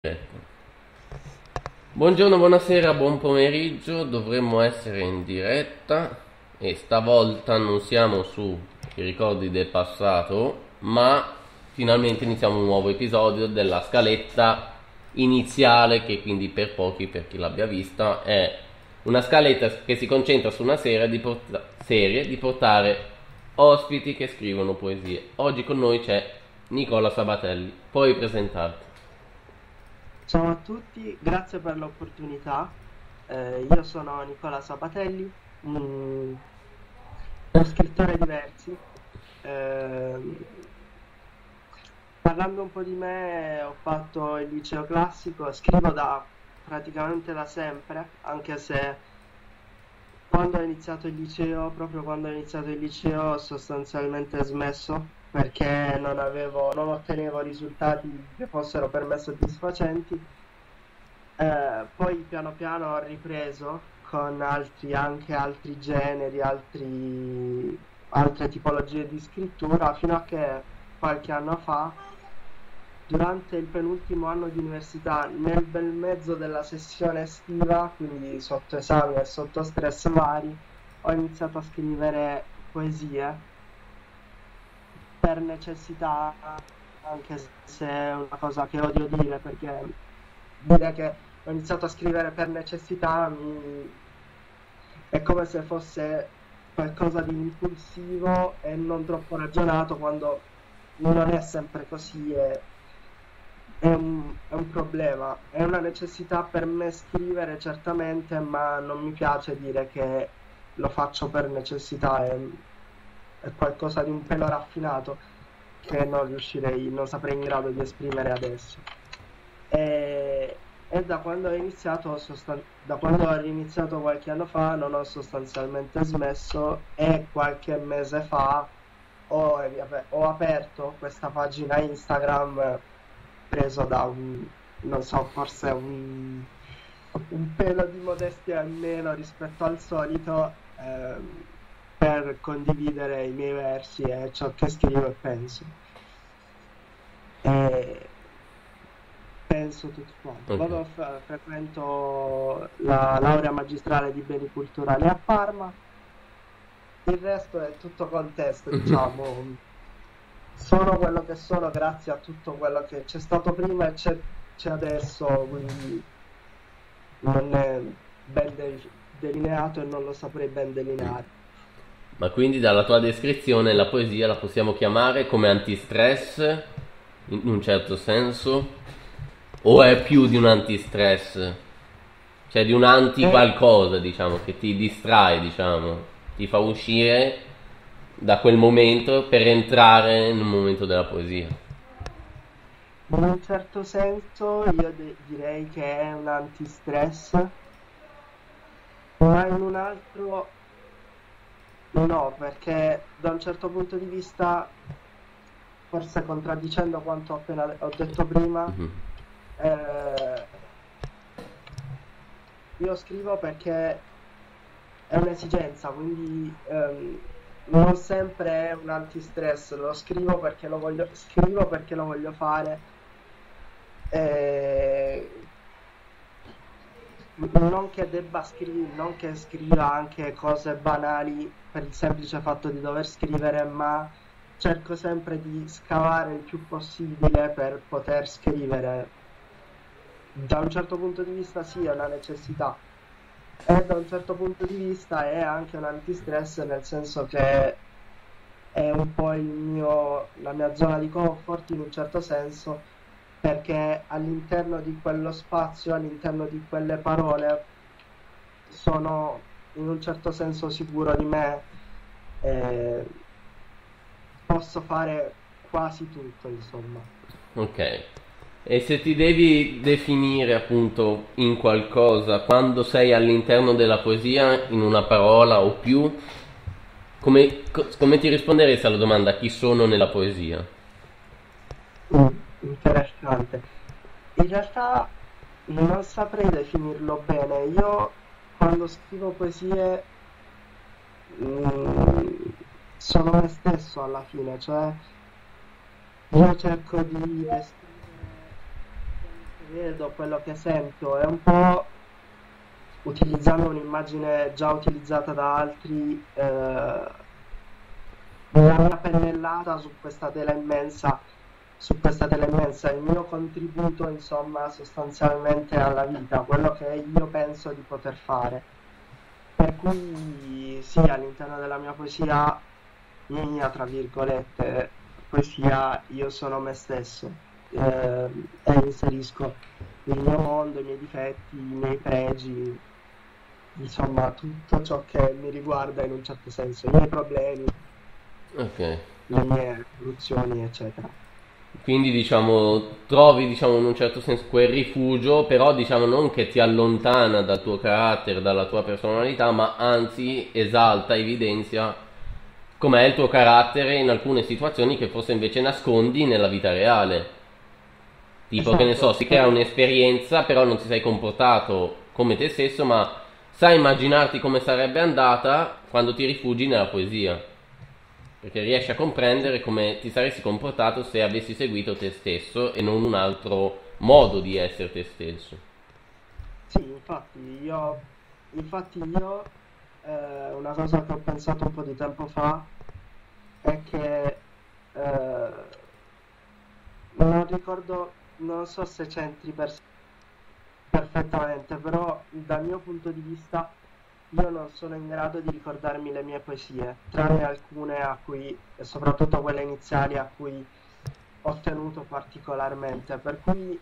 Ecco. Buongiorno, buonasera, buon pomeriggio, dovremmo essere in diretta e stavolta non siamo sui ricordi del passato, ma finalmente iniziamo un nuovo episodio della scaletta iniziale che quindi per pochi, per chi l'abbia vista, è una scaletta che si concentra su una serie di, port- serie di portare ospiti che scrivono poesie. Oggi con noi c'è Nicola Sabatelli, puoi presentarti. Ciao a tutti, grazie per l'opportunità. Eh, io sono Nicola Sabatelli, un, uno scrittore di versi. Eh, parlando un po' di me, ho fatto il liceo classico, scrivo da praticamente da sempre, anche se quando ho iniziato il liceo, proprio quando ho iniziato il liceo, ho sostanzialmente smesso perché non, avevo, non ottenevo risultati che fossero per me soddisfacenti. Eh, poi piano piano ho ripreso con altri, anche altri generi, altri, altre tipologie di scrittura, fino a che qualche anno fa, durante il penultimo anno di università, nel bel mezzo della sessione estiva, quindi sotto esami e sotto stress vari, ho iniziato a scrivere poesie per necessità, anche se è una cosa che odio dire perché dire che ho iniziato a scrivere per necessità mi... è come se fosse qualcosa di impulsivo e non troppo ragionato quando non è sempre così e è un, è un problema, è una necessità per me scrivere certamente, ma non mi piace dire che lo faccio per necessità, è, è qualcosa di un pelo raffinato che non riuscirei, non saprei in grado di esprimere adesso. E, e da quando ho iniziato, sostan- da quando ho iniziato qualche anno fa, non ho sostanzialmente smesso e qualche mese fa ho, ho aperto questa pagina Instagram preso da un, non so, forse un, un pelo di modestia in meno rispetto al solito. Ehm, per condividere i miei versi e ciò che scrivo e penso. E penso tutto quanto. Okay. Vado f- frequento la laurea magistrale di beni culturali a Parma. Il resto è tutto contesto, diciamo. sono quello che sono grazie a tutto quello che c'è stato prima e c'è, c'è adesso, quindi non è ben delineato e non lo saprei ben delineare. Ma quindi dalla tua descrizione la poesia la possiamo chiamare come antistress in un certo senso? O è più di un antistress? Cioè di un anti eh. qualcosa, diciamo, che ti distrae, diciamo, ti fa uscire da quel momento per entrare nel momento della poesia. In un certo senso io de- direi che è un antistress, ma in un altro No, perché da un certo punto di vista, forse contraddicendo quanto ho appena ho detto prima, mm-hmm. eh, io scrivo perché è un'esigenza, quindi ehm, non sempre è un antistress, lo scrivo perché lo voglio, scrivo perché lo voglio fare. Eh, non che debba scrivere, non che scriva anche cose banali per il semplice fatto di dover scrivere, ma cerco sempre di scavare il più possibile per poter scrivere. Da un certo punto di vista sì, è una necessità. E da un certo punto di vista è anche un antistress, nel senso che è un po' mio, la mia zona di comfort in un certo senso, perché all'interno di quello spazio, all'interno di quelle parole, sono in un certo senso sicuro di me, eh, posso fare quasi tutto, insomma. Ok. E se ti devi definire appunto in qualcosa quando sei all'interno della poesia, in una parola o più, come, come ti risponderesti alla domanda chi sono nella poesia? Mm, interessante. In realtà non saprei definirlo bene. Io quando scrivo poesie mh, mm, sono me stesso alla fine, cioè io cerco di descrivere vedo, quello che sento, è un po' utilizzando un'immagine già utilizzata da altri, eh, mia pennellata su questa tela immensa, su questa tela immensa, il mio contributo, insomma, sostanzialmente alla vita, quello che io penso di poter fare. Per cui sì, all'interno della mia poesia, mia, tra virgolette, poesia, io sono me stesso eh, e inserisco il mio mondo, i miei difetti, i miei pregi, insomma tutto ciò che mi riguarda in un certo senso, i miei problemi, Ok. le mie evoluzioni, eccetera. Quindi diciamo trovi diciamo in un certo senso quel rifugio, però diciamo non che ti allontana dal tuo carattere, dalla tua personalità, ma anzi esalta, evidenzia com'è il tuo carattere in alcune situazioni che forse invece nascondi nella vita reale. Tipo che ne so, Esatto. si crea un'esperienza, però non ti sei comportato come te stesso, ma sai immaginarti come sarebbe andata quando ti rifugi nella poesia. Perché riesci a comprendere come ti saresti comportato se avessi seguito te stesso e non un altro modo di essere te stesso. Sì, infatti io, infatti io eh, una cosa che ho pensato un po' di tempo fa è che eh, non ricordo, non so se c'entri per- perfettamente, però dal mio punto di vista io non sono in grado di ricordarmi le mie poesie, tranne alcune a cui, e soprattutto quelle iniziali a cui ho tenuto particolarmente, per cui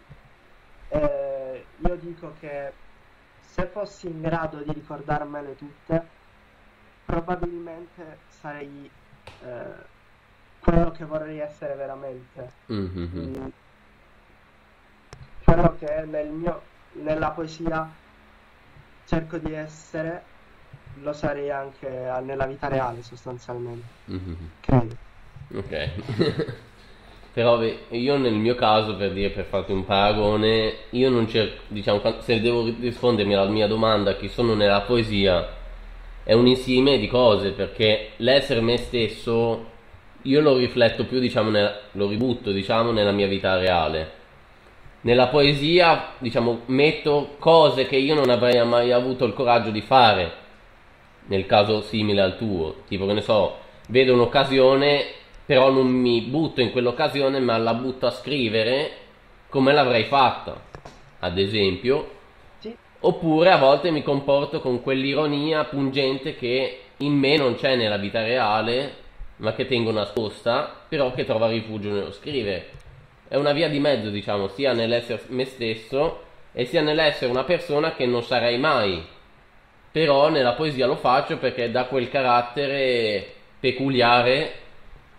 eh, io dico che se fossi in grado di ricordarmele tutte, probabilmente sarei eh, quello che vorrei essere veramente. Mhm. Mm, Quello che nel mio, nella poesia cerco di essere, lo sarei anche nella vita reale sostanzialmente, Mhm. credo. Ok. Però io nel mio caso, per dire, per farti un paragone, io non cerco, diciamo, se devo ri- rispondermi alla mia domanda, chi sono nella poesia, è un insieme di cose, perché l'essere me stesso, io lo rifletto più, diciamo, nel- lo ributto, diciamo, nella mia vita reale. Nella poesia, diciamo, metto cose che io non avrei mai avuto il coraggio di fare, nel caso simile al tuo, tipo che ne so, vedo un'occasione, però non mi butto in quell'occasione, ma la butto a scrivere come l'avrei fatta, ad esempio, Sì, oppure a volte mi comporto con quell'ironia pungente che in me non c'è nella vita reale, ma che tengo nascosta, però che trova rifugio nello scrivere. È una via di mezzo, diciamo, sia nell'essere me stesso e sia nell'essere una persona che non sarei mai però nella poesia lo faccio perché dà quel carattere peculiare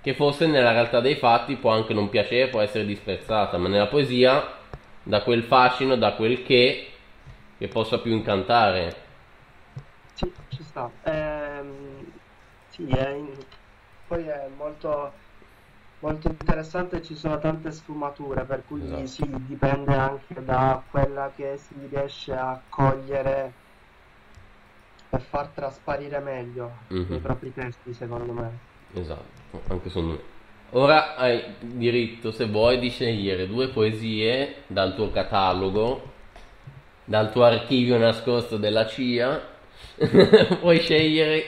che forse nella realtà dei fatti può anche non piacere, può essere disprezzata, ma nella poesia dà quel fascino, dà quel che che possa più incantare. sì, ci sta. Ehm, sì, è in- poi è molto, molto interessante, ci sono tante sfumature, per cui Esatto. sì, dipende anche da quella che si riesce a cogliere e far trasparire meglio Mhm. nei propri testi, secondo me. Esatto, anche secondo me. Ora hai diritto, se vuoi, di scegliere due poesie dal tuo catalogo, dal tuo archivio nascosto della CIA. Puoi scegliere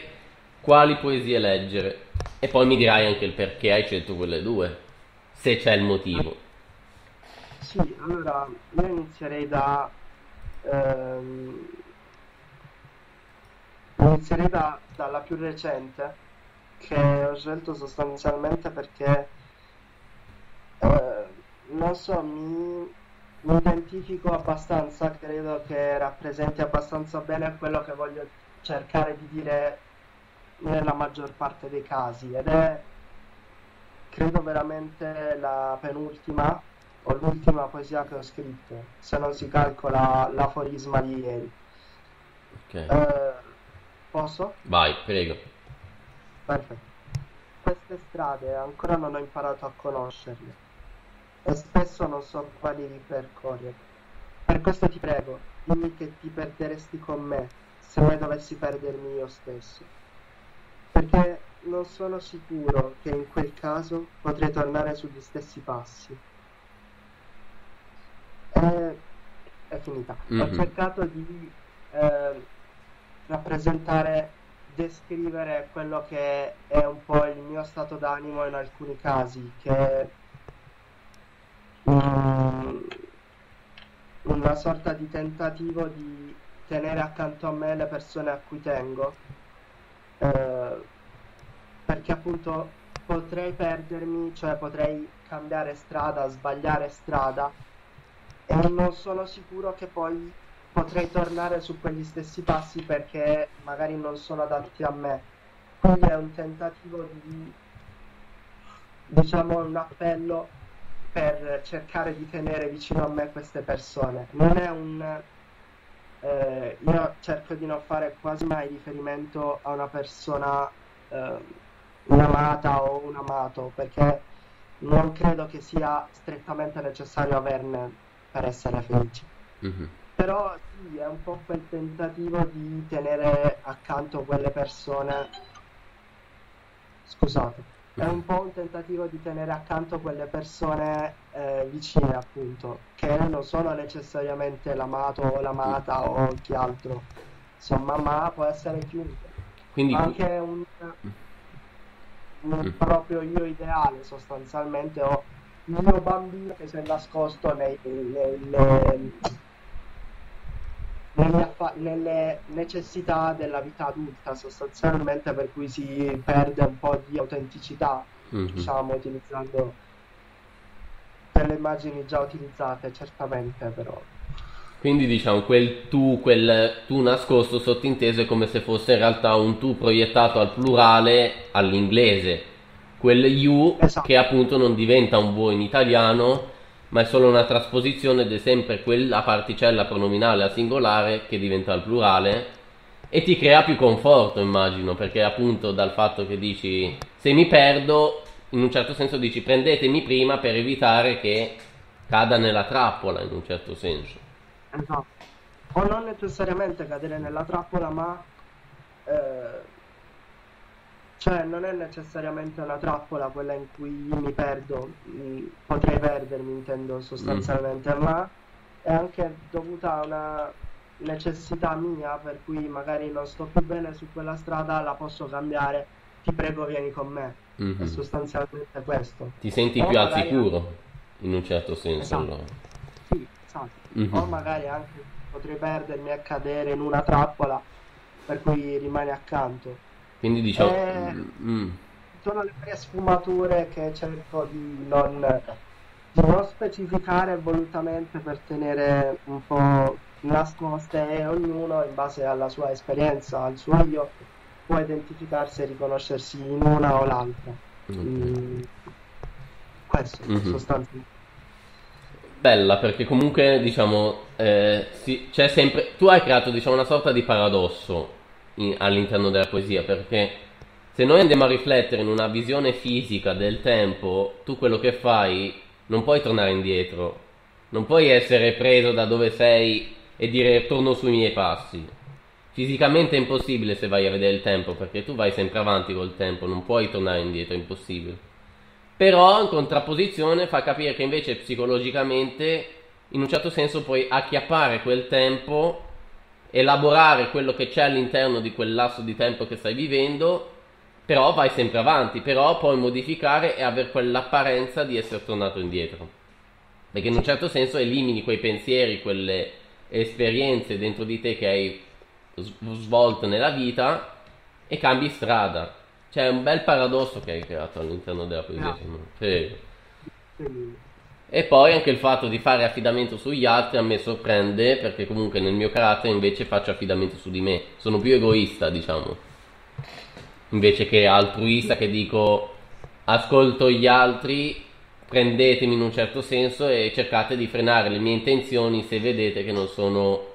quali poesie leggere. E poi mi dirai anche il perché hai scelto quelle due, se c'è il motivo. Sì, allora io inizierei da ehm, inizierei da- dalla più recente che ho scelto sostanzialmente perché eh, non so, mi, mi identifico abbastanza, credo che rappresenti abbastanza bene quello che voglio cercare di dire nella maggior parte dei casi ed è credo veramente la penultima o l'ultima poesia che ho scritto, se non si calcola l'aforisma di ieri. Ok, Eh, posso? vai, prego. Perfetto. Queste strade ancora non ho imparato a conoscerle e spesso non so quali ripercorrere. Per questo ti prego, dimmi che ti perderesti con me se mai dovessi perdermi io stesso. Perché non sono sicuro che in quel caso potrei tornare sugli stessi passi. E è finita. Mhm. Ho cercato di eh, rappresentare, descrivere quello che è un po' il mio stato d'animo in alcuni casi, che mm, una sorta di tentativo di tenere accanto a me le persone a cui tengo, eh, perché appunto potrei perdermi, cioè potrei cambiare strada, sbagliare strada e non sono sicuro che poi potrei tornare su quegli stessi passi perché magari non sono adatti a me. Quindi è un tentativo di, diciamo, un appello per cercare di tenere vicino a me queste persone. Non è un... eh, io cerco di non fare quasi mai riferimento a una persona eh, un'amata o un amato perché non credo che sia strettamente necessario averne per essere felici. Mhm. Però sì, è un po' quel tentativo di tenere accanto quelle persone. Scusate, è un po' un tentativo di tenere accanto quelle persone eh, vicine, appunto, che non sono necessariamente l'amato o l'amata o chi altro, insomma, ma può essere chiunque. Quindi Anche un, un proprio io ideale, sostanzialmente, o il mio bambino che si è nascosto nei, nelle, negli affa- nelle necessità della vita adulta, sostanzialmente, per cui si perde un po' di autenticità, Mhm. diciamo, utilizzando delle immagini già utilizzate, certamente, però. Quindi diciamo quel tu, quel tu nascosto sottinteso è come se fosse in realtà un tu proiettato al plurale all'inglese. Quel you Esatto. che appunto non diventa un voi in italiano, ma è solo una trasposizione ed è sempre quella particella pronominale al singolare che diventa al plurale e ti crea più conforto, immagino, perché appunto dal fatto che dici se mi perdo, in un certo senso dici prendetemi prima per evitare che cada nella trappola, in un certo senso. Esatto. O non necessariamente cadere nella trappola, ma eh, cioè non è necessariamente una trappola quella in cui io mi perdo, mm, potrei perdermi, intendo sostanzialmente, ma è anche dovuta a una necessità mia, per cui magari non sto più bene su quella strada, la posso cambiare, ti prego vieni con me. Mhm. È sostanzialmente questo. Ti senti O più al sicuro, in un certo senso. Esatto. allora. Sì, esatto. Mhm. O magari anche potrei perdermi e cadere in una trappola per cui rimane accanto. Quindi diciamo... Eh. mm, Sono le varie sfumature che cerco di non, di non specificare volutamente per tenere un po' nascoste e ognuno in base alla sua esperienza, al suo io, può identificarsi e riconoscersi in una o l'altra. ok. Mm, questo Mhm. sostanzialmente. Bella perché comunque diciamo eh, sì, c'è sempre tu hai creato diciamo una sorta di paradosso in- all'interno della poesia perché se noi andiamo a riflettere in una visione fisica del tempo tu quello che fai non puoi tornare indietro non puoi essere preso da dove sei e dire torno sui miei passi fisicamente è impossibile se vai a vedere il tempo perché tu vai sempre avanti col tempo non puoi tornare indietro è impossibile. Però in contrapposizione fa capire che invece psicologicamente in un certo senso puoi acchiappare quel tempo, elaborare quello che c'è all'interno di quel lasso di tempo che stai vivendo, però vai sempre avanti, però puoi modificare e avere quell'apparenza di essere tornato indietro. Perché in un certo senso elimini quei pensieri, quelle esperienze dentro di te che hai svolto nella vita e cambi strada. C'è un bel paradosso che hai creato all'interno della poesia, me. Prego. E poi anche il fatto di fare affidamento sugli altri a me sorprende perché comunque nel mio carattere invece faccio affidamento su di me. Sono più egoista, diciamo. Invece che altruista che dico ascolto gli altri, prendetemi in un certo senso e cercate di frenare le mie intenzioni se vedete che non sono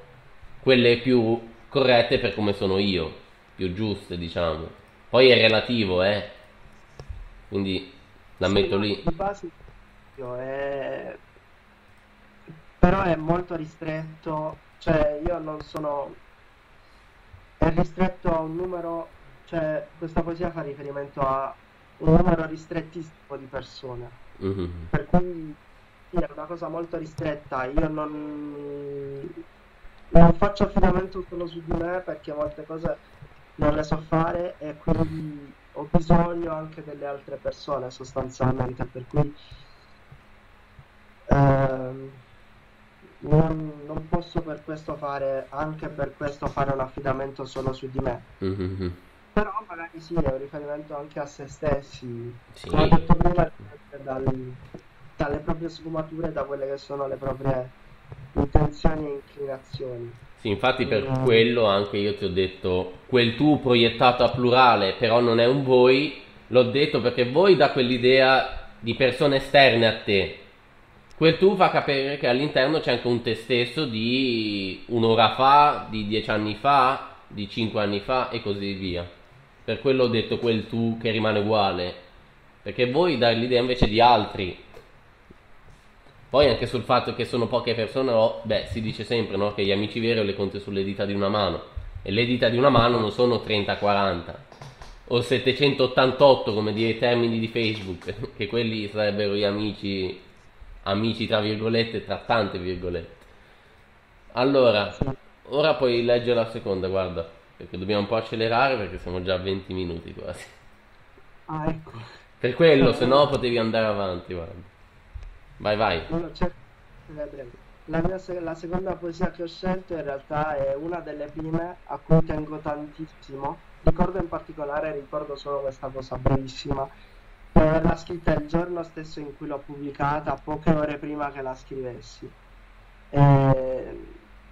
quelle più corrette per come sono io, più giuste, diciamo. Poi è relativo, eh. Quindi la metto lì. Di base io è... però è molto ristretto, cioè io non sono... è ristretto a un numero, cioè questa poesia fa riferimento a un numero ristrettissimo di persone, Mhm. per cui sì, è una cosa molto ristretta, io non... non faccio affidamento solo su di me perché molte cose non le so fare e quindi ho bisogno anche delle altre persone sostanzialmente, per cui ehm, non, non posso per questo fare, anche per questo fare un affidamento solo su di me. Mhm. Però magari sì, è un riferimento anche a se stessi, Sì. come ho detto prima, dal- dalle proprie sfumature, da quelle che sono le proprie intenzioni e inclinazioni. Sì, infatti per Mm. quello anche io ti ho detto quel tu proiettato a plurale, però non è un voi, l'ho detto perché voi dà quell'idea di persone esterne a te. Quel tu fa capire che all'interno c'è anche un te stesso di un'ora fa, di dieci anni fa, di cinque anni fa e così via. Per quello ho detto quel tu che rimane uguale, perché voi dà l'idea invece di altri. Poi anche sul fatto che sono poche persone, oh, beh, si dice sempre no, che gli amici veri le conti sulle dita di una mano. E le dita di una mano non sono 30-40 o 788 come dire i termini di Facebook, che quelli sarebbero gli amici, amici tra virgolette, tra tante virgolette. Allora, ora puoi leggere la seconda, guarda, perché dobbiamo un po' accelerare perché siamo già a 20 minuti quasi. Ah, ecco. Per quello, se no potevi andare avanti, guarda. Vai, vai. La, mia la seconda poesia che ho scelto in realtà è una delle prime a cui tengo tantissimo. Ricordo in particolare, ricordo solo questa cosa brevissima, di averla scritta il giorno stesso in cui l'ho pubblicata, poche ore prima che la scrivessi. E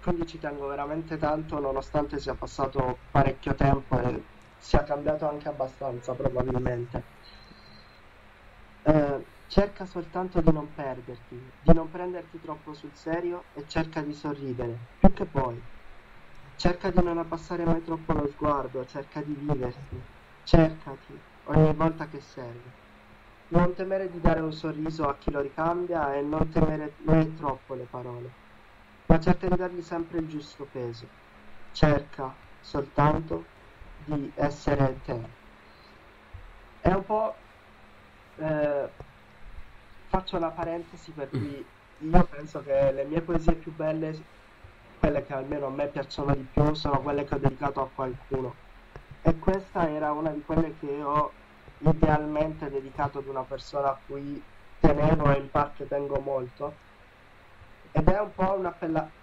quindi ci tengo veramente tanto, nonostante sia passato parecchio tempo e sia cambiato anche abbastanza, probabilmente. Eh, cerca soltanto di non perderti, di non prenderti troppo sul serio e cerca di sorridere, più che poi. Cerca di non abbassare mai troppo lo sguardo, cerca di viverti, cercati ogni volta che serve. Non temere di dare un sorriso a chi lo ricambia e non temere mai troppo le parole, ma cerca di dargli sempre il giusto peso. Cerca soltanto di essere te. È un po' Eh, faccio una parentesi per cui io penso che le mie poesie più belle, quelle che almeno a me piacciono di più, sono quelle che ho dedicato a qualcuno. E questa era una di quelle che ho idealmente dedicato ad una persona a cui tenevo e in parte tengo molto. Ed è un po' un,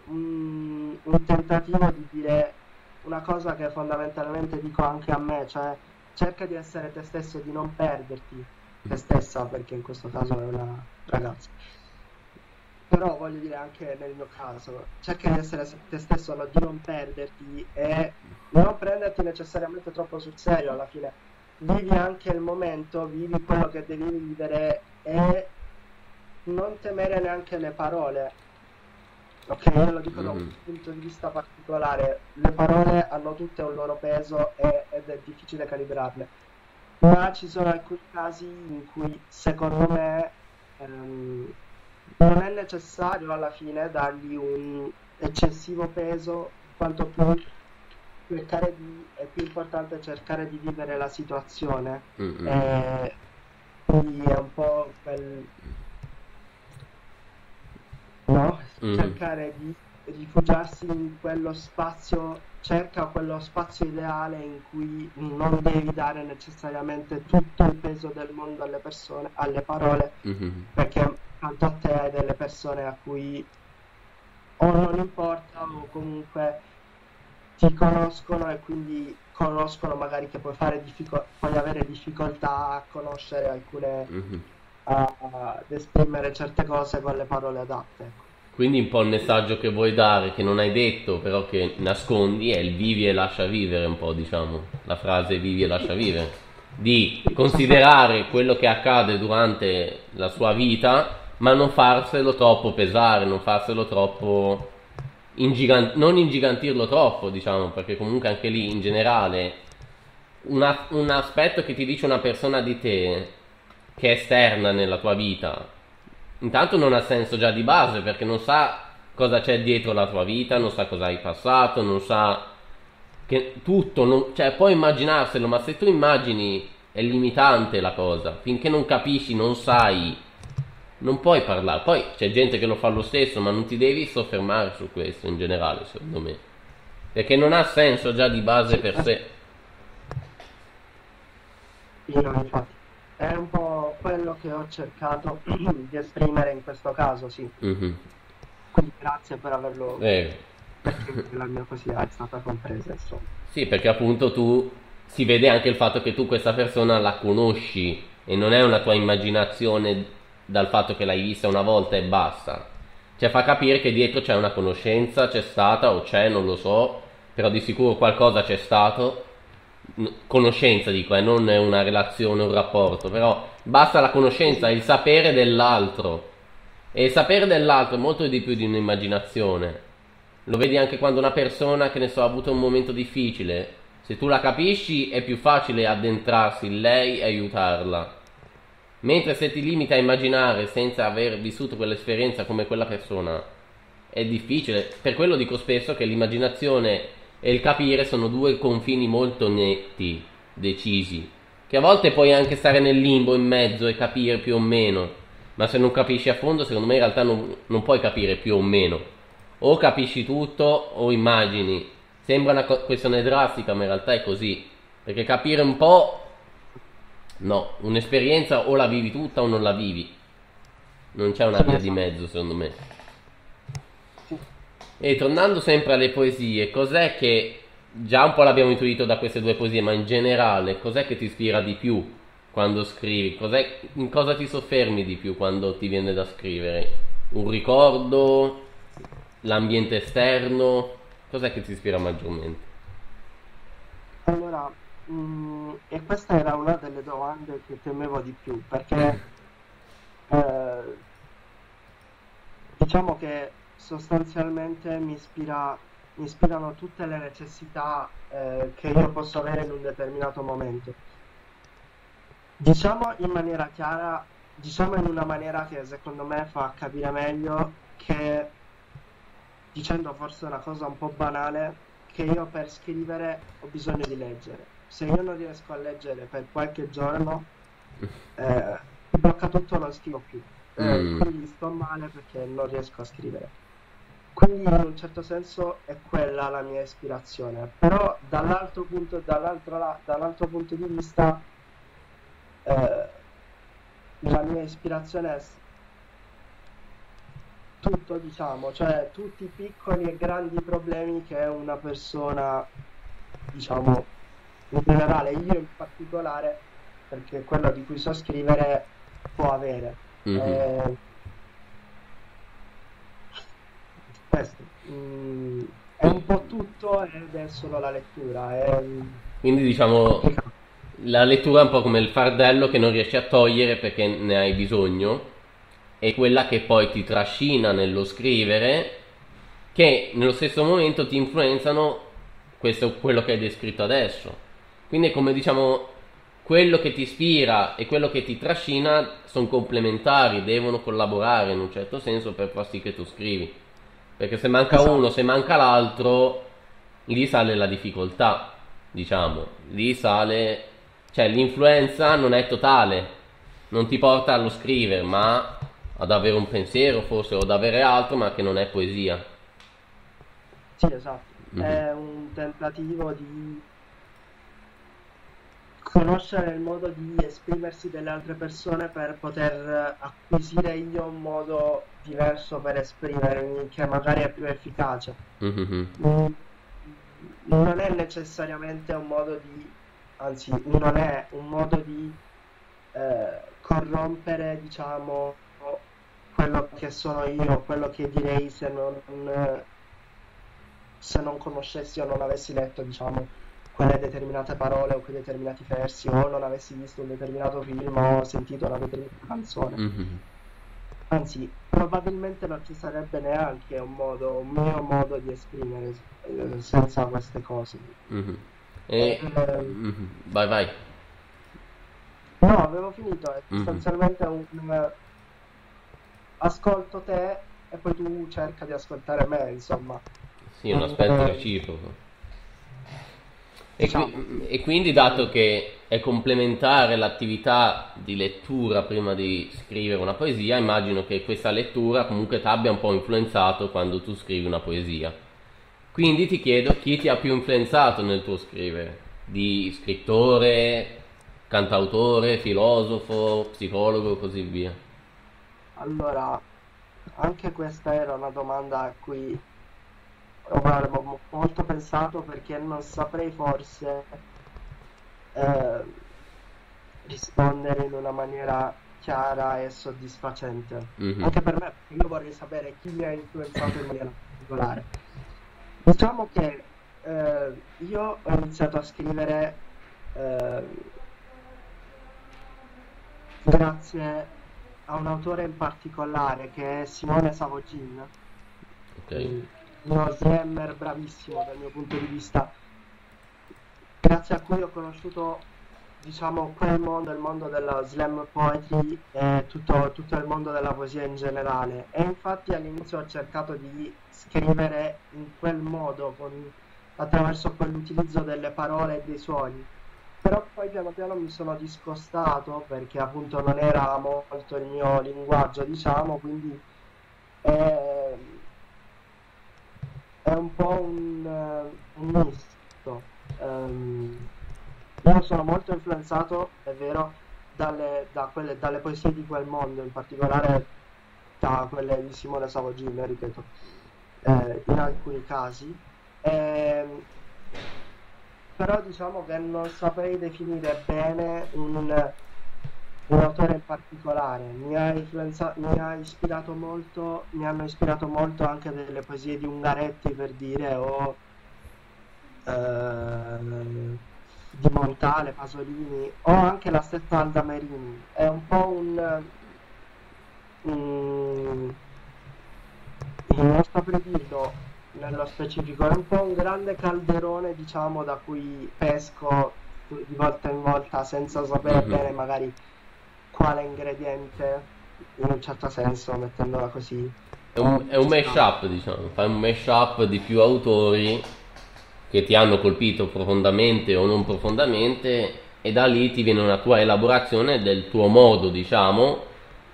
un, un tentativo di dire una cosa che fondamentalmente dico anche a me, cioè cerca di essere te stesso e di non perderti te stessa, perché in questo caso è una ragazza. Però voglio dire anche nel mio caso, cerca di essere te stesso, di non perderti e non prenderti necessariamente troppo sul serio alla fine. Vivi anche il momento, vivi quello che devi vivere e non temere neanche le parole. Ok, io lo dico da un Mhm. punto di vista particolare, le parole hanno tutte un loro peso e- ed è difficile calibrarle ma ci sono alcuni casi in cui secondo me ehm, non è necessario alla fine dargli un eccessivo peso, quanto più cercare di, è più importante cercare di vivere la situazione. Mm, mm. E quindi è un po' quel... no? Mhm. Cercare di rifugiarsi in quello spazio, cerca quello spazio ideale in cui non devi dare necessariamente tutto il peso del mondo alle persone, alle parole, Mhm. perché accanto a te hai delle persone a cui o non importa o comunque ti conoscono e quindi conoscono magari che puoi fare diffico- puoi avere difficoltà a conoscere alcune Mhm. a- ad esprimere certe cose con le parole adatte. ecco. Quindi un po' il messaggio che vuoi dare, che non hai detto, però che nascondi, è il vivi e lascia vivere, un po' diciamo, la frase vivi e lascia vivere. Di considerare quello che accade durante la sua vita, ma non farselo troppo pesare, non farselo troppo... ingigan- non ingigantirlo troppo, diciamo, perché comunque anche lì in generale una- un aspetto che ti dice una persona di te che è esterna nella tua vita, intanto non ha senso già di base perché non sa cosa c'è dietro la tua vita, non sa cosa hai passato, non sa che tutto, non- cioè puoi immaginarselo, ma se tu immagini è limitante la cosa, finché non capisci, non sai non puoi parlare. Poi c'è gente che lo fa lo stesso, ma non ti devi soffermare su questo in generale, secondo me. Perché non ha senso già di base per sé. No, infatti. È un po' quello che ho cercato di esprimere in questo caso, sì. Mhm. Quindi grazie per averlo, Eh, perché la mia poesia è stata compresa, insomma. Sì, perché appunto tu si vede anche il fatto che tu questa persona la conosci e non è una tua immaginazione dal fatto che l'hai vista una volta e basta. Cioè fa capire che dietro c'è una conoscenza, c'è stata o c'è, non lo so, però di sicuro qualcosa c'è stato. Conoscenza dico, eh, non una relazione, un rapporto, però basta la conoscenza, il sapere dell'altro. E il sapere dell'altro è molto di più di un'immaginazione. Lo vedi anche quando una persona, che ne so, ha avuto un momento difficile. Se tu la capisci è più facile addentrarsi in lei e aiutarla. Mentre se ti limiti a immaginare senza aver vissuto quell'esperienza come quella persona, è difficile. Per quello dico spesso che l'immaginazione e il capire sono due confini molto netti, decisi. Che a volte puoi anche stare nel limbo in mezzo e capire più o meno. Ma se non capisci a fondo, secondo me in realtà non, non puoi capire più o meno. O capisci tutto o immagini. Sembra una co- questione drastica, ma in realtà è così. Perché capire un po', no, un'esperienza o la vivi tutta o non la vivi. Non c'è una via di mezzo, secondo me. E tornando sempre alle poesie, cos'è che già un po' l'abbiamo intuito da queste due poesie, ma in generale, cos'è che ti ispira di più quando scrivi? Cos'è, in cosa ti soffermi di più quando ti viene da scrivere? Un ricordo? L'ambiente esterno? Cos'è che ti ispira maggiormente? Allora, mm, e questa era una delle domande che temevo di più, perché eh, diciamo che sostanzialmente mi ispira, mi ispirano tutte le necessità eh, che io posso avere in un determinato momento. Diciamo in maniera chiara, diciamo in una maniera che secondo me fa capire meglio che, dicendo forse una cosa un po' banale, che io per scrivere ho bisogno di leggere. Se io non riesco a leggere per qualche giorno, eh, mi blocca tutto, non scrivo più. Eh, Mm. quindi sto male perché non riesco a scrivere. Quindi in un certo senso è quella la mia ispirazione. Però dall'altro punto, dall'altro, la- dall'altro punto di vista, eh, la mia ispirazione è tutto, diciamo, cioè tutti i piccoli e grandi problemi che una persona, diciamo, in generale, io in particolare, perché quello di cui so scrivere, può avere. Mhm. Eh, questo, mm, è un po' tutto ed è solo la lettura. È Quindi diciamo la lettura è un po' come il fardello che non riesci a togliere perché ne hai bisogno e quella che poi ti trascina nello scrivere che nello stesso momento ti influenzano questo è quello che hai descritto adesso quindi è come diciamo quello che ti ispira e quello che ti trascina sono complementari devono collaborare in un certo senso per far sì che tu scrivi perché se manca Esatto. uno se manca l'altro lì sale la difficoltà diciamo lì sale cioè l'influenza non è totale non ti porta allo scrivere ma ad avere un pensiero forse o ad avere altro ma che non è poesia Sì, esatto. Mhm. È un tentativo di conoscere il modo di esprimersi delle altre persone per poter acquisire io un modo diverso per esprimermi che magari è più efficace. Mhm. Mm, Non è necessariamente un modo di, anzi, non è un modo di eh, corrompere, diciamo, quello che sono io, quello che direi se non, se non conoscessi o non avessi letto, diciamo, quelle determinate parole o quei determinati versi o non avessi visto un determinato film o sentito una determinata canzone. Mhm. Anzi, probabilmente non ci sarebbe neanche un modo, un mio modo di esprimere eh, senza queste cose. Mhm. E- Eh, mhm. vai vai No, avevo finito, è Mhm. sostanzialmente un, un- ascolto te e poi tu cerca di ascoltare me, insomma. Sì, un aspetto Eh, reciproco. E, diciamo. qui- e quindi, dato che è complementare l'attività di lettura prima di scrivere una poesia, immagino che questa lettura comunque ti abbia un po' influenzato quando tu scrivi una poesia. Quindi ti chiedo chi ti ha più influenzato nel tuo scrivere, di scrittore, cantautore, filosofo, psicologo e così via. Allora, anche questa era una domanda a cui ho molto pensato perché non saprei forse eh, rispondere in una maniera chiara e soddisfacente. Mm-hmm. Anche per me, io vorrei sapere chi mi ha influenzato in maniera particolare. Diciamo che eh, io ho iniziato a scrivere eh, grazie a un autore in particolare che è Simone Savogin. Ok. Uno slammer bravissimo dal mio punto di vista. Grazie a cui ho conosciuto diciamo quel mondo, il mondo della slam poetry e tutto, tutto, il mondo della poesia in generale. E infatti all'inizio ho cercato di scrivere in quel modo con, attraverso quell'utilizzo delle parole e dei suoni. Però poi piano piano mi sono discostato perché appunto non era molto il mio linguaggio diciamo quindi è, è un po' un, un misto Um, io sono molto influenzato, è vero, dalle, da quelle, dalle poesie di quel mondo, in particolare da quelle di Simone Savogin, ripeto, eh, in alcuni casi. Eh, però diciamo che non saprei definire bene un, un autore in particolare. Mi ha, mi ha, ispirato molto, mi hanno ispirato molto anche delle poesie di Ungaretti per dire o Ehm, di Montale, Pasolini o anche la stessa Alda Merini. È un po' un... un non saprei dirlo nello specifico, è un po' un grande calderone diciamo da cui pesco di volta in volta senza sapere mm-hmm. bene magari quale ingrediente in un certo senso mettendola così è un, è un mash diciamo fai un mash di più autori che ti hanno colpito profondamente o non profondamente e da lì ti viene una tua elaborazione del tuo modo, diciamo,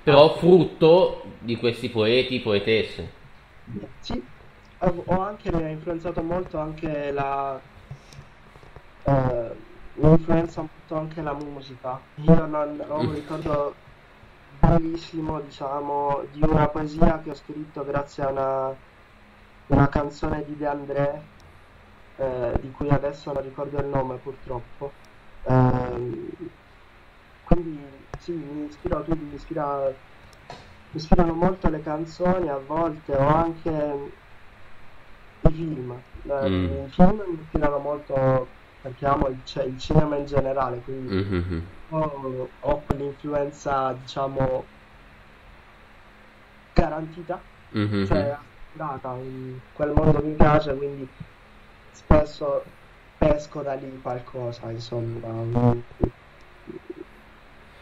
però frutto di questi poeti, poetesse. Sì, ho anche influenzato molto anche la eh, influenza molto anche la musica. Io non ho un ricordo bellissimo, diciamo, di una poesia che ho scritto grazie a una, una canzone di De André eh, di cui adesso non ricordo il nome purtroppo. Eh, quindi sì, mi ispira, mi ispira, mi ispirano molto le canzoni a volte o anche i film. Eh, mm. I film mi ispirano molto perché amo il, cioè, il cinema in generale, quindi mm-hmm. ho, ho quell'influenza diciamo garantita, mm-hmm. cioè data in quel mondo mi piace, quindi spesso pesco da lì qualcosa, insomma.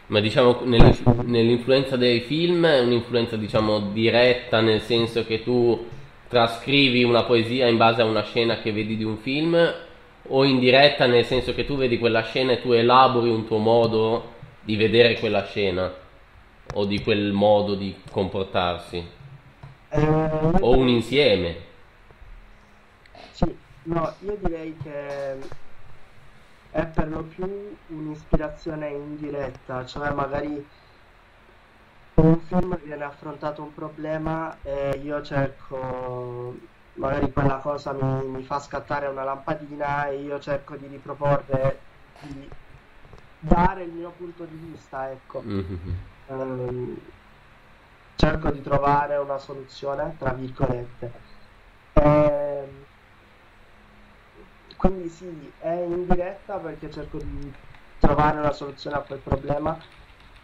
Ma diciamo nell'influenza dei film è un'influenza diciamo diretta nel senso che tu trascrivi una poesia in base a una scena che vedi di un film o indiretta nel senso che tu vedi quella scena e tu elabori un tuo modo di vedere quella scena o di quel modo di comportarsi? O un insieme? No, io direi che è per lo più un'ispirazione indiretta, cioè magari in un film viene affrontato un problema e io cerco, magari quella cosa mi, mi fa scattare una lampadina e io cerco di riproporre, di dare il mio punto di vista, ecco. Mm-hmm. Um, cerco di trovare una soluzione, tra virgolette. E, ehm, quindi sì, è in diretta perché cerco di trovare una soluzione a quel problema,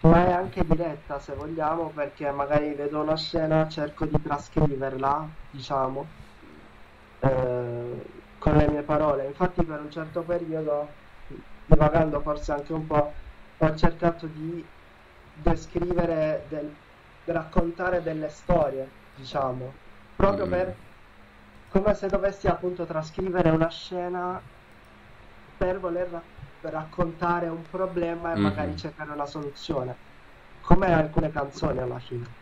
ma è anche diretta se vogliamo perché magari vedo una scena, cerco di trascriverla, diciamo, eh, con le mie parole. Infatti per un certo periodo, divagando forse anche un po', ho cercato di descrivere, del, raccontare delle storie, diciamo, proprio mm. per come se dovessi appunto trascrivere una scena per voler raccontare un problema e Mhm. magari cercare una soluzione, come alcune canzoni alla fine.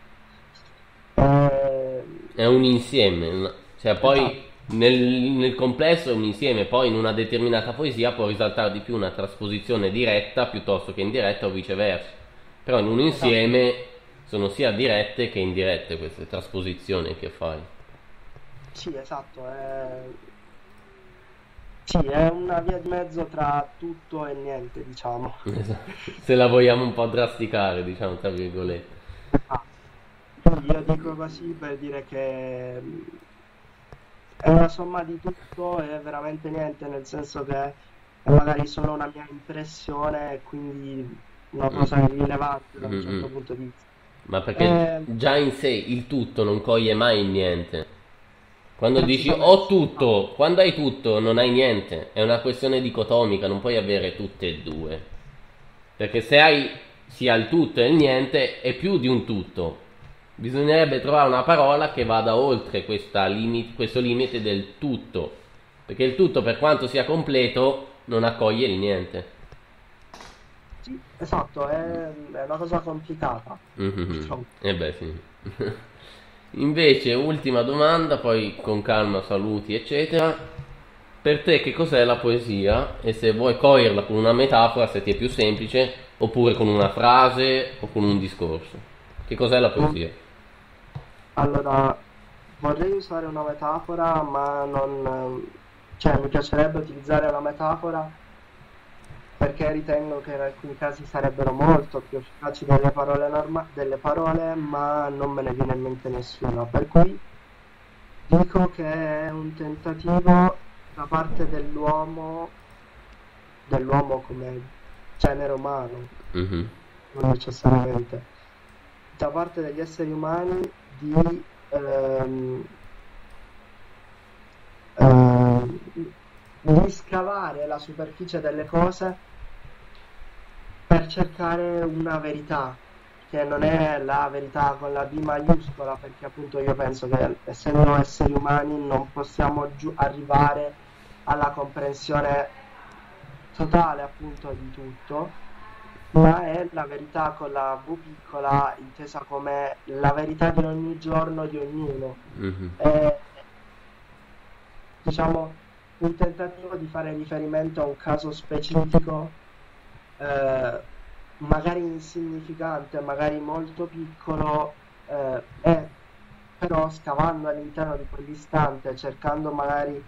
Eh, È un insieme, cioè poi Esatto. Nel, nel complesso è un insieme, poi in una determinata poesia può risaltare di più una trasposizione diretta piuttosto che indiretta o viceversa. Però in un Esatto. insieme sono sia dirette che indirette queste trasposizioni che fai. Sì, esatto, è... Sì, è una via di mezzo tra tutto e niente, diciamo. Esatto. Se la vogliamo un po' drasticare, diciamo, tra virgolette. Ah, io dico così per dire che è una somma di tutto e veramente niente, nel senso che è magari solo una mia impressione e quindi una cosa Mhm. irrilevante da un Mhm. certo punto di vista. Ma perché Eh, già in sé il tutto non coglie mai niente. Quando dici ho tutto, quando hai tutto non hai niente, è una questione dicotomica, non puoi avere tutte e due. Perché se hai sia il tutto e il niente è più di un tutto. Bisognerebbe trovare una parola che vada oltre questa limi- questo limite del tutto. Perché il tutto per quanto sia completo non accoglie il niente. sì, esatto, è, è una cosa complicata. Mhm. diciamo. Eh beh, sì. Invece, ultima domanda, poi con calma saluti, eccetera. Per te che cos'è la poesia? E se vuoi coglierla con una metafora, se ti è più semplice, oppure con una frase o con un discorso. Che cos'è la poesia? Allora, vorrei usare una metafora, ma non... cioè mi piacerebbe utilizzare la metafora perché ritengo che in alcuni casi sarebbero molto più efficaci delle parole, norma- delle parole, ma non me ne viene in mente nessuna. Per cui dico che è un tentativo da parte dell'uomo, dell'uomo come genere umano, Mhm. non necessariamente, da parte degli esseri umani di ehm, ehm, di scavare la superficie delle cose per cercare una verità, che non è la verità con la B maiuscola, perché appunto io penso che essendo esseri umani non possiamo giu- arrivare alla comprensione totale appunto di tutto, ma è la verità con la V piccola intesa come la verità di ogni giorno di ognuno. Mhm. È, diciamo, un tentativo di fare riferimento a un caso specifico, eh, magari insignificante, magari molto piccolo, eh, e però scavando all'interno di quell'istante, cercando magari,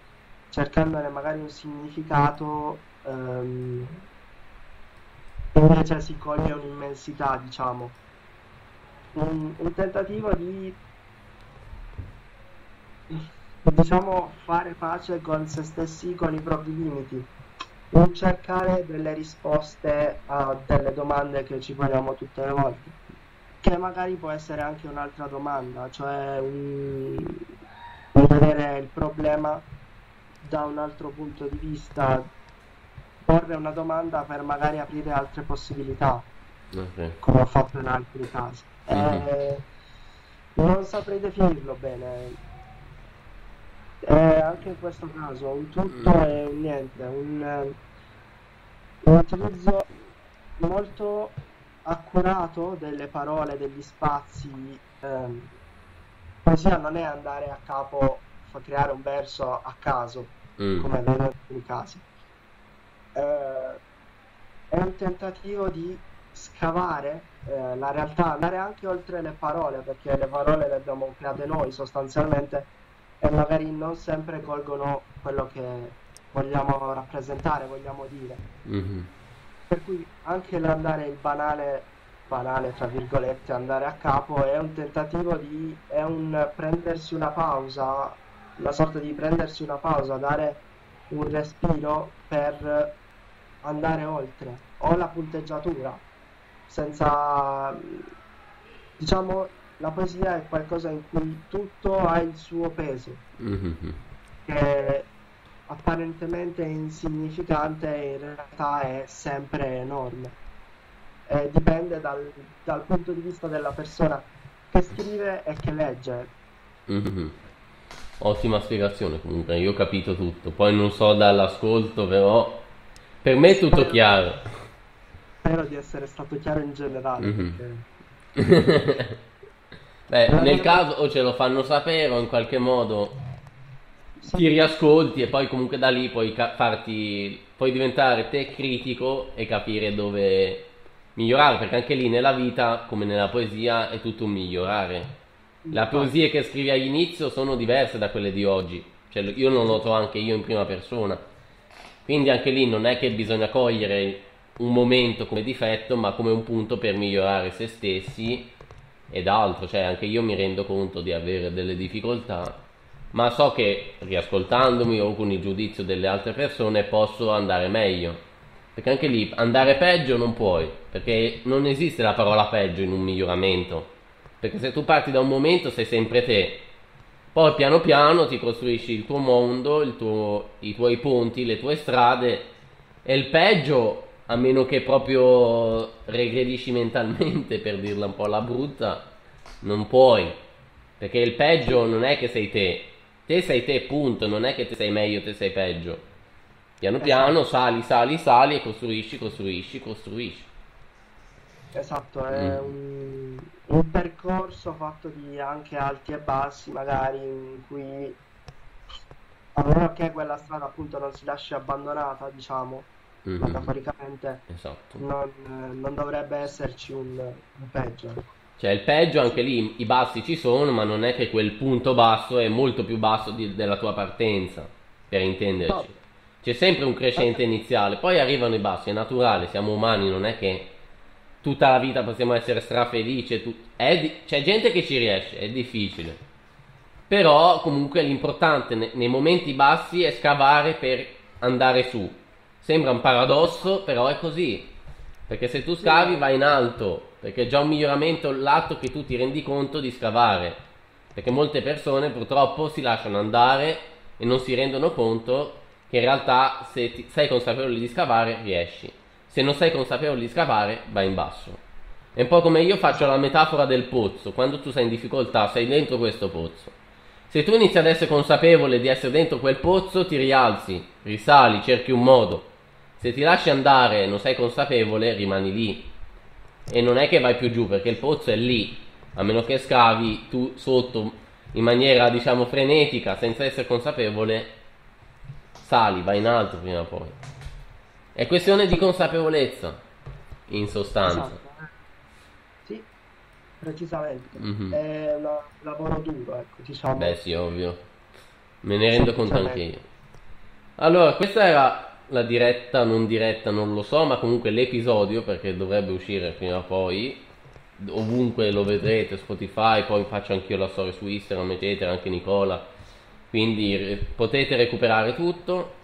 cercandone magari un significato, ehm, invece si coglie un'immensità, diciamo. Un, un tentativo di diciamo fare pace con se stessi, con i propri limiti, un cercare delle risposte a delle domande che ci poniamo tutte le volte, che magari può essere anche un'altra domanda, cioè un vedere il problema da un altro punto di vista, porre una domanda per magari aprire altre possibilità Ok. come ho fatto in altri casi. Mhm. Eh, non saprei definirlo bene. Eh, anche in questo caso un tutto Mm. e un niente, un, eh, un utilizzo molto accurato delle parole, degli spazi. ehm, poesia non è andare a capo, creare un verso a caso, Mm. come avviene in alcuni casi. Eh, è un tentativo di scavare eh, la realtà, andare anche oltre le parole, perché le parole le abbiamo create noi sostanzialmente e magari non sempre colgono quello che vogliamo rappresentare, vogliamo dire. Mhm. Per cui anche l'andare il banale, banale tra virgolette, andare a capo è un tentativo di, è un prendersi una pausa, una sorta di prendersi una pausa, dare un respiro per andare oltre, o la punteggiatura, senza, diciamo, la poesia è qualcosa in cui tutto ha il suo peso Mhm. che apparentemente insignificante in realtà è sempre enorme. Eh, dipende dal, dal punto di vista della persona che scrive e che legge. Mhm. Ottima spiegazione comunque, io ho capito tutto. Poi non so dall'ascolto, però Per me è tutto chiaro. Spero di essere stato chiaro in generale. Mhm. perché- Beh, nel caso o ce lo fanno sapere o in qualche modo ti riascolti e poi comunque da lì puoi ca- farti, puoi diventare te critico e capire dove migliorare, perché anche lì nella vita, come nella poesia, è tutto un migliorare. Le poesie che scrivi all'inizio sono diverse da quelle di oggi, cioè io lo noto anche io in prima persona. Quindi anche lì non è che bisogna cogliere un momento come difetto, ma come un punto per migliorare se stessi ed altro, cioè anche io mi rendo conto di avere delle difficoltà, ma so che riascoltandomi o con il giudizio delle altre persone posso andare meglio. Perché anche lì andare peggio non puoi, perché non esiste la parola peggio in un miglioramento. Perché se tu parti da un momento sei sempre te, poi piano piano ti costruisci il tuo mondo, il tuo- i tuoi ponti, le tue strade e il peggio, a meno che proprio regredisci mentalmente, per dirla un po' alla brutta, non puoi. Perché il peggio non è che sei te, te sei te, punto, non è che te sei meglio, te sei peggio. Piano piano sali, sali, sali e costruisci, costruisci, costruisci. Esatto, è Mm. un, un percorso fatto di anche alti e bassi, magari in cui a meno che quella strada appunto non si lasci abbandonata, diciamo, Mhm. metaforicamente, Esatto. non, non dovrebbe esserci un, un peggio. Cioè il peggio anche lì, i bassi ci sono, ma non è che quel punto basso è molto più basso di- della tua partenza, per intenderci. No. C'è sempre un crescente iniziale, poi arrivano i bassi, è naturale, siamo umani, non è che tutta la vita possiamo essere strafelici. tu- di- C'è gente che ci riesce, è difficile. Però comunque l'importante ne- nei momenti bassi è scavare per andare su. Sembra un paradosso, però è così. Perché se tu scavi vai in alto, perché è già un miglioramento l'atto che tu ti rendi conto di scavare. Perché molte persone purtroppo si lasciano andare e non si rendono conto che in realtà se ti- sei consapevole di scavare riesci. Se non sei consapevole di scavare vai in basso. È un po' come io faccio la metafora del pozzo, quando tu sei in difficoltà sei dentro questo pozzo. Se tu inizi ad essere consapevole di essere dentro quel pozzo, ti rialzi, risali, cerchi un modo. Se ti lasci andare e non sei consapevole, rimani lì. E non è che vai più giù, perché il pozzo è lì. A meno che scavi tu sotto in maniera, diciamo, frenetica, senza essere consapevole, sali, vai in alto prima o poi. È questione di consapevolezza, in sostanza. Esatto. eh. Sì, precisamente. Mhm. È un lavoro duro, ecco, diciamo. Beh sì, ovvio. Me ne rendo conto anche io. Allora, questa era la diretta, non diretta, non lo so, ma comunque l'episodio, perché dovrebbe uscire prima o poi. Ovunque lo vedrete, Spotify, poi faccio anch'io la storia su Instagram, eccetera, anche Nicola. Quindi re- potete recuperare tutto.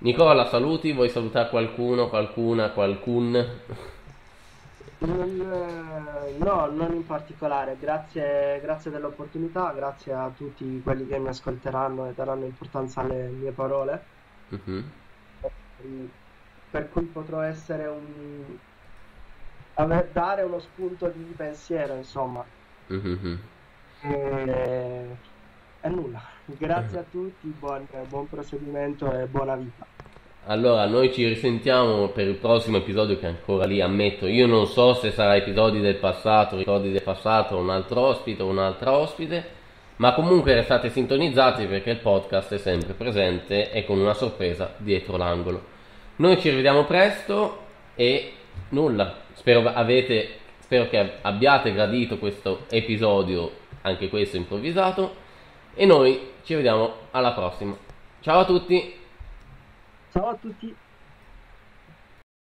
Nicola, saluti, vuoi salutare qualcuno, qualcuna, qualcun? Eh, no, non in particolare, grazie, grazie dell'opportunità, grazie a tutti quelli che mi ascolteranno e daranno importanza alle mie parole, Mhm. per cui potrò essere un... aver- dare uno spunto di pensiero, insomma. Mhm. E, e nulla, grazie a tutti, buon, buon proseguimento e buona vita. Allora, noi ci risentiamo per il prossimo episodio che ancora lì, ammetto. Io non so se sarà episodi del passato, ricordi del passato, un altro ospite o un'altra ospite, ma comunque restate sintonizzati perché il podcast è sempre presente e con una sorpresa dietro l'angolo. Noi ci rivediamo presto e nulla, spero, avete, spero che abbiate gradito questo episodio, anche questo improvvisato, e noi ci vediamo alla prossima. Ciao a tutti! Ciao a tutti!